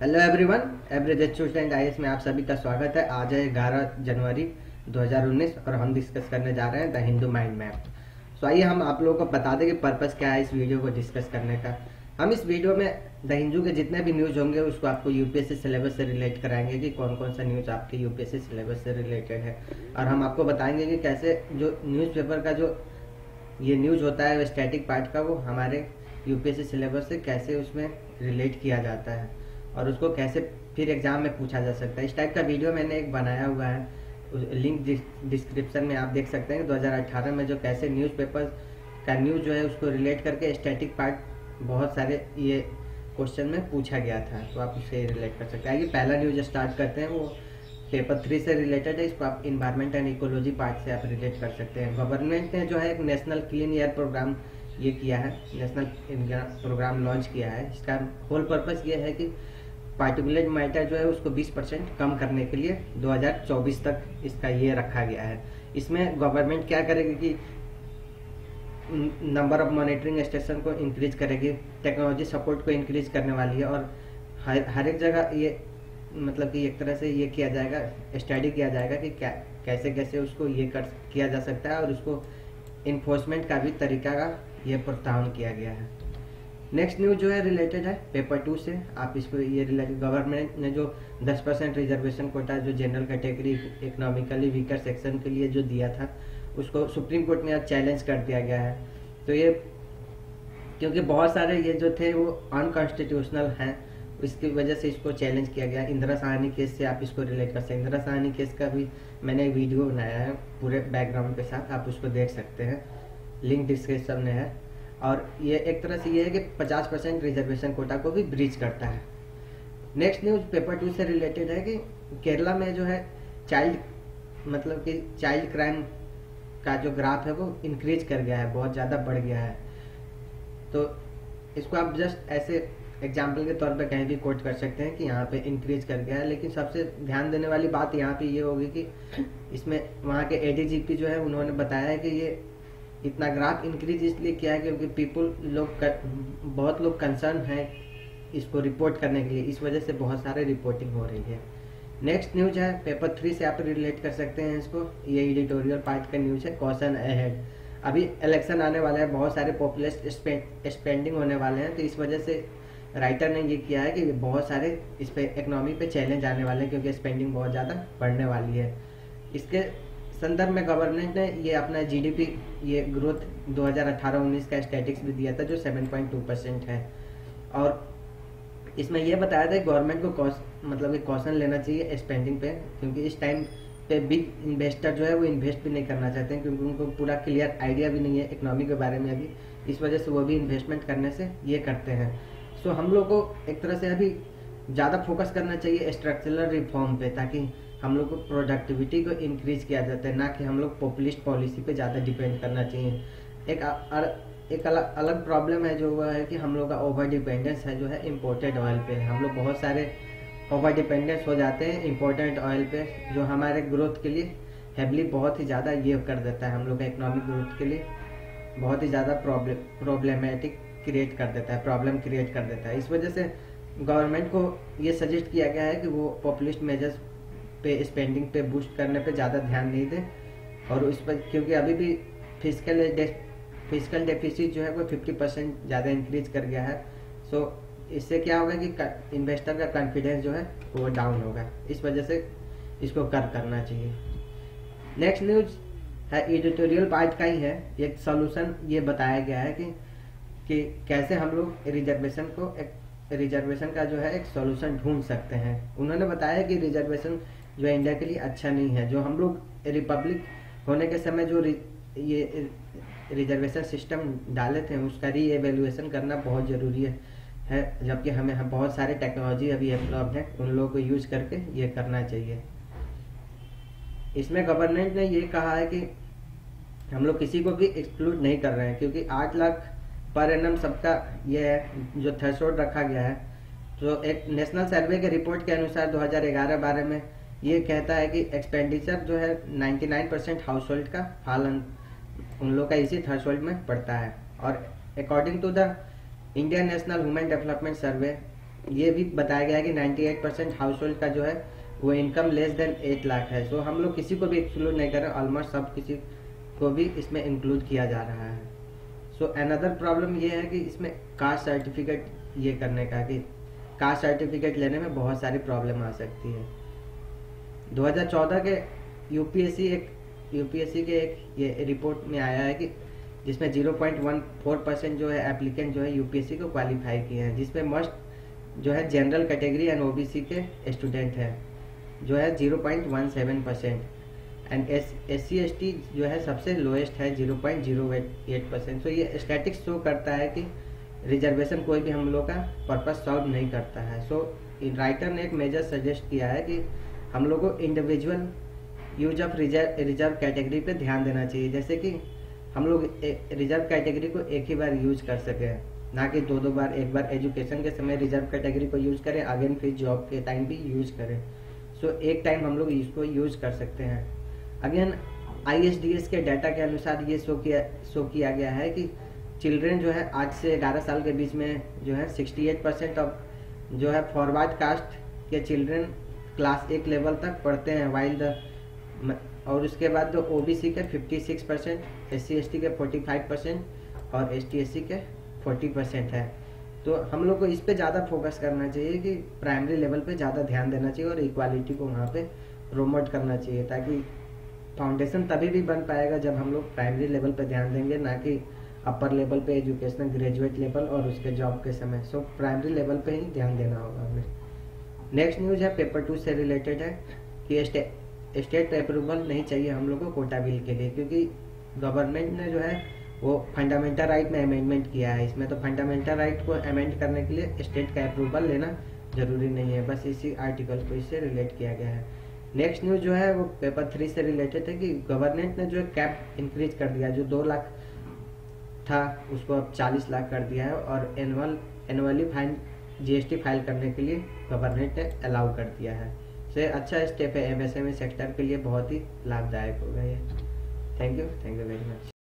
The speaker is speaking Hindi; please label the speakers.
Speaker 1: हेलो एवरीवन एवरेज स्टूडेंट आई में आप सभी का स्वागत है। आज है 11 जनवरी 2019 और हम डिस्कस करने जा रहे हैं the Hindu mind map so आइए हम आप लोगों को बता दें कि पर्पस क्या है इस वीडियो को डिस्कस करने का। हम इस वीडियो में द हिंदू के जितने भी न्यूज़ होंगे, उसको आपको यूपीएससी सिलेबस से रिलेट कराएँगे कि कौन कौन सा न्यूज़ आपके यूपीएससी सिलेबस से रिलेटेड है। और हम आपको बताएँगे कि कैसे जो न्यूज़पेपर का जो ये न्यूज़ होता है स्टैटिक पार्ट का, वो हमारे यूपीएससी सिलेबस से कैसे उसमें रिलेट किया जाता है। और उसको कैसे फिर एग्ज़ाम में पूछा जा सकता है। इस टाइप का वीडियो मैंने एक बनाया हुआ है। लिंक डिस्क्रिप्शन में आप देख सकते हैं 2018 में जो कैसे न्यूज़पेपर का न्यूज़ जो है उसको रिलेट करके स्टैटिक पार्ट बहुत सारे ये क्वेश्चन में पूछा गया था। तो आप उससे रिलेट कर सकते हैं। पहला न्यूज़ स्टार्ट करते हैं। वो पेपर थ्री से रिलेटेड है। इसको आप इन्वायरमेंट एंड इकोलॉजी पार्ट से आप रिलेट कर सकते हैं। गवर्नमेंट ने जो है एक नेशनल क्लीन एयर प्रोग्राम ये किया है। नेशनल प्रोग्राम लॉन्च किया है। इसका होल पर्पज़ ये है कि पार्टिकुलर मैटर जो है उसको 20 परसेंट कम करने के लिए 2024 तक इसका ये रखा गया है। इसमें गवर्नमेंट क्या करेगी कि नंबर ऑफ़ मॉनिटरिंग स्टेशन को इंक्रीज करेगी टेक्नोलॉजी सपोर्ट को इंक्रीज करने वाली है और हर हर एक जगह ये मतलब कि एक तरह से ये किया जाएगा स्टडी किया जाएगा कि क्या, कैसे कैसे उसको ये कर, किया जा सकता है और उसको इन्फोर्समेंट का भी तरीका का ये प्रोत्साहन किया गया है। नेक्स्ट न्यूज़ जो है रिलेटेड है पेपर टू से। आप इसको, ये रिलेटेड गवर्नमेंट ने जो 10 परसेंट रिजर्वेशन कोटा जो general category economically weaker section के लिए जो दिया था, उसको सुप्रीम कोर्ट में आज चैलेंज कर दिया गया है। तो ये, क्योंकि बहुत सारे ये जो थे वो अनकॉन्स्टिट्यूशनल हैं, इसकी वजह से इसको चैलेंज किया गया। इंदिरा सहानी केस से आप इसको रिलेट कर सकते हैं। इंदिरा सहानी केस का भी मैंने वीडियो बनाया है, पूरे बैकग्राउंड के साथ, आप उसको देख सकते हैं। लिंक डिस्क्रिप्शन में है। और ये एक तरह से ये है कि 50 परसेंट रिजर्वेशन कोटा को भी ब्रीच करता है। नेक्स्ट न्यूज़ पेपर टू से रिलेटेड है कि केरला में जो है चाइल्ड मतलब कि चाइल्ड क्राइम का जो ग्राफ है वो इंक्रीज कर गया है, बहुत ज़्यादा बढ़ गया है। तो इसको आप जस्ट ऐसे एग्ज़ाम्पल के तौर पे कहीं भी कोट कर सकते हैं कि यहाँ पे इंक्रीज कर गया है, लेकिन सबसे ध्यान देने वाली बात यहाँ पे ये होगी कि इसमें वहाँ के एडीजीपी जो है, उन्होंने बताया है कि ये इतना ग्राफ इंक्रीज इसलिए किया है क्योंकि पीपुल लोग कर, बहुत लोग कंसर्न हैं इसको रिपोर्ट करने के लिए। इस वजह से बहुत सारे रिपोर्टिंग हो रही है। नेक्स्ट न्यूज़ है पेपर थ्री से आप रिलेट कर सकते हैं इसको। ये एडिटोरियल पार्ट का न्यूज़ है क्वेश्चन अहेड अभी इलेक्शन आने वाला है बहुत सारे पॉपुलर स्पेंडिंग होने वाले हैं तो इस वजह से राइटर ने ये किया है कि बहुत सारे इस पे इकोनॉमी पे चैलेंज आने वाले हैं क्योंकि स्पेंडिंग बहुत ज़्यादा बढ़ने वाली है। इसके संदर्भ में गवर्नमेंट ने ये अपना जीडीपी ये ग्रोथ 2018-19 का स्टैटिक्स भी दिया था, जो 7.2 परसेंट है। और इसमें यह बताया था गवर्नमेंट को मतलब कि कॉशन लेना चाहिए स्पेंडिंग पे, क्योंकि इस टाइम पे बिग इन्वेस्टर जो है वो इन्वेस्ट भी नहीं करना चाहते हैं, क्योंकि उनको पूरा क्लियर आइडिया भी नहीं है इकोनॉमी के बारे में अभी। इस वजह से वो भी इन्वेस्टमेंट करने से ये करते हैं। सो हम लोग को एक तरह से अभी ज़्यादा फोकस करना चाहिए स्ट्रक्चरल रिफॉर्म पे, ताकि हम लोग को प्रोडक्टिविटी को इंक्रीज किया जाता है ना कि हम लोग पॉपुलिस्ट पॉलिसी पे ज़्यादा डिपेंड करना चाहिए। एक आ, एक अलग अलग प्रॉब्लम है जो हुआ है कि हम लोग का ओवर डिपेंडेंस है जो है इम्पोर्टेड ऑयल पे। हम लोग बहुत सारे ओवर डिपेंडेंस हो जाते हैं इम्पोर्टेंट ऑयल पे जो हमारे ग्रोथ के लिए हैवली बहुत ही ज़्यादा ये कर देता है। हम लोग का इकोनॉमिक ग्रोथ के लिए बहुत ही ज़्यादा प्रॉब्लम प्रॉब्लमेटिक क्रिएट कर देता है प्रॉब्लम क्रिएट कर देता है। इस वजह से गवर्नमेंट को ये सजेस्ट किया गया है कि वो पॉपुलिस्ट मेजर्स पे स्पेंडिंग पे बूस्ट करने पे ज़्यादा ध्यान नहीं दें। और उस पर, क्योंकि अभी भी फ़िज़िकल फ़िज़िकल डेफिसिट जो है वो 50 परसेंट ज़्यादा इंक्रीज कर गया है। सो इससे क्या होगा कि इन्वेस्टर का कॉन्फिडेंस जो है, वो डाउन होगा। इस वजह से इसको कर करना चाहिए। नेक्स्ट न्यूज़ है एडिटोरियल पार्ट का ही है। एक सोल्यूशन ये बताया गया है कि कि कैसे हम लोग रिजर्वेशन को एक रिजर्वेशन का जो है, एक सॉल्यूशन ढूंढ सकते हैं। उन्होंने बताया कि रिजर्वेशन जो इंडिया के लिए अच्छा नहीं है, जो हम लोग रिपब्लिक होने के समय जो ये रिजर्वेशन सिस्टम डाले थे, उसका री एवेल्युएशन करना बहुत ज़रूरी है है, जबकि हमें हम बहुत सारे टेक्नोलॉजी अभी उपलब्ध है, उन लोगों को यूज़ करके ये करना चाहिए। इसमें गवर्नमेंट ने ये कहा है कि हम लोग किसी को भी एक्सक्लूड नहीं कर रहे हैं, क्योंकि आठ लाख पर एन सबका ये है, जो थ्रेशोल्ड रखा गया है। तो एक नेशनल सर्वे के रिपोर्ट के अनुसार 2011 बारे में ये कहता है कि एक्सपेंडिचर जो है 99 परसेंट हाउस होल्ड का हाल उन लोग का इसी थर्सोल्ड में पड़ता है। और according to the Indian national human development survey ये भी बताया गया है कि 98 परसेंट हाउस होल्ड का जो है, वो income less than eight lakh है। सो हम लोग किसी को भी एक्सक्लूड नहीं कर रहे ऑलमोस्ट सब किसी को भी इसमें इंक्लूड किया जा रहा है। सो अनदर प्रॉब्लम ये है कि इसमें कास्ट सर्टिफिकेट ये करने का कि कास्ट सर्टिफिकेट लेने में बहुत सारी प्रॉब्लम आ सकती है। 2014 के यूपीएससी एक यूपीएससी के एक ये रिपोर्ट में आया है कि जिसमें 0.14 परसेंट जो है एप्लीकेंट जो है यूपीएससी को क्वालिफाई किए हैं जिसमें मस्ट जो है जनरल कैटेगरी एंड ओबीसी के स्टूडेंट हैं जो है 0.17 percent and S C S T जो है सबसे लोएस्ट है 0.08 परसेंट सो ये स्टैटिक्स शो करता है कि रिजर्वेशन कोई भी हम लोग का पर्पज सॉल्व नहीं करता है. सो so, राइटर ने एक मेजर सजेस्ट किया है कि हम लोग को individual use of reserve reserve category पे ध्यान देना चाहिए। जैसे कि हम लोग रिज़र्व कैटेगरी को एक ही बार यूज़ कर सके। ना कि दो दो बार एक बार एजुकेशन के समय रिज़र्व कैटेगरी को यूज़ करें अगेन फिर जॉब के टाइम भी यूज़ करें। सो so, एक टाइम हम लोग इसको यूज़ कर सकते हैं। अगेन आई के डाटा के अनुसार ये शो किया शो किया गया है कि चिल्ड्रेन जो है आज से 11 साल के बीच में जो है 68 परसेंट ऑफ़ जो है फॉरवर्ड कास्ट के चिल्ड्रेन क्लास एक लेवल तक पढ़ते हैं वाइल द और उसके बाद जो ओबीसी के 56 परसेंट एस सी के 45 परसेंट और एस टी के 40 परसेंट है। तो हम लोग को इस पे ज़्यादा फोकस करना चाहिए कि प्राइमरी लेवल पे ज़्यादा ध्यान देना चाहिए और इक्वालिटी को वहाँ पे प्रोमोट करना चाहिए, ताकि फाउंडेशन तभी भी बन पाएगा जब हम लोग प्राइमरी लेवल पे ध्यान देंगे, ना कि अपर लेवल पे एजुकेशनल ग्रेजुएट लेवल और उसके जॉब के समय। सो प्राइमरी लेवल पे ही ध्यान देना होगा हमें। नेक्स्ट न्यूज़ है पेपर टू से रिलेटेड है कि स्टेट अप्रूवल नहीं चाहिए हम लोग को कोटा बिल के लिए, क्योंकि गवर्नमेंट ने जो है, वो फंडामेंटल राइट में अमेंडमेंट किया है। इसमें तो फंडामेंटल राइट को अमेंड करने के लिए स्टेट का अप्रूवल लेना ज़रूरी नहीं है। बस इसी आर्टिकल को इससे रिलेट किया गया है। नेक्स्ट न्यूज़ जो है, वो पेपर थ्री से रिलेटेड है कि गवर्नमेंट ने जो कैप इंक्रीज कर दिया, जो दो लाख था, उसको अब चालीस लाख कर दिया है और annual annually file GST file करने के लिए गवर्नमेंट ने अलाउ कर दिया है। से अच्छा स्टेप है। एमएसएमई सेक्टर के लिए बहुत ही लाभदायक होगा ये thank you thank you very much